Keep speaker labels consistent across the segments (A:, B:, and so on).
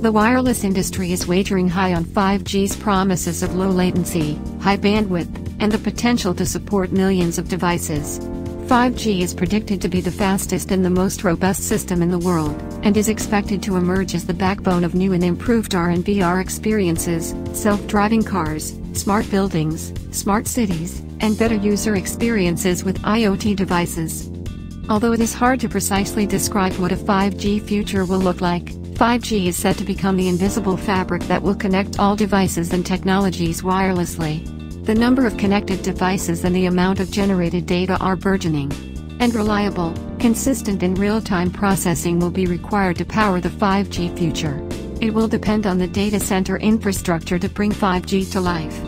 A: The wireless industry is wagering high on 5G's promises of low latency, high bandwidth, and the potential to support millions of devices. 5G is predicted to be the fastest and the most robust system in the world, and is expected to emerge as the backbone of new and improved AR and VR experiences, self-driving cars, smart buildings, smart cities, and better user experiences with IoT devices. Although it is hard to precisely describe what a 5G future will look like, 5G is set to become the invisible fabric that will connect all devices and technologies wirelessly. The number of connected devices and the amount of generated data are burgeoning. And reliable, consistent and real-time processing will be required to power the 5G future. It will depend on the data center infrastructure to bring 5G to life.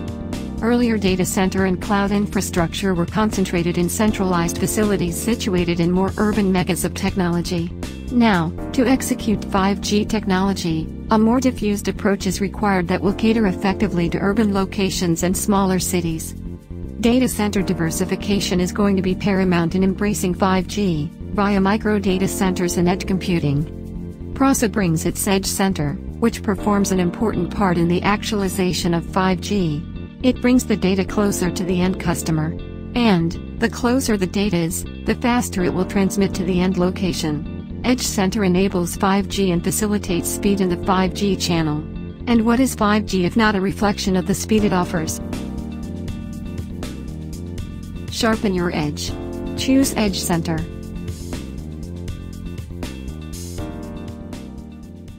A: Earlier data center and cloud infrastructure were concentrated in centralized facilities situated in more urban megas of technology. Now, to execute 5G technology, a more diffused approach is required that will cater effectively to urban locations and smaller cities. Data center diversification is going to be paramount in embracing 5G, via micro data centers and edge computing. PRASA brings its Edge Center, which performs an important part in the actualization of 5G. It brings the data closer to the end customer. And, the closer the data is, the faster it will transmit to the end location. Edge Center enables 5G and facilitates speed in the 5G channel. And what is 5G if not a reflection of the speed it offers? Sharpen your edge. Choose Edge Center.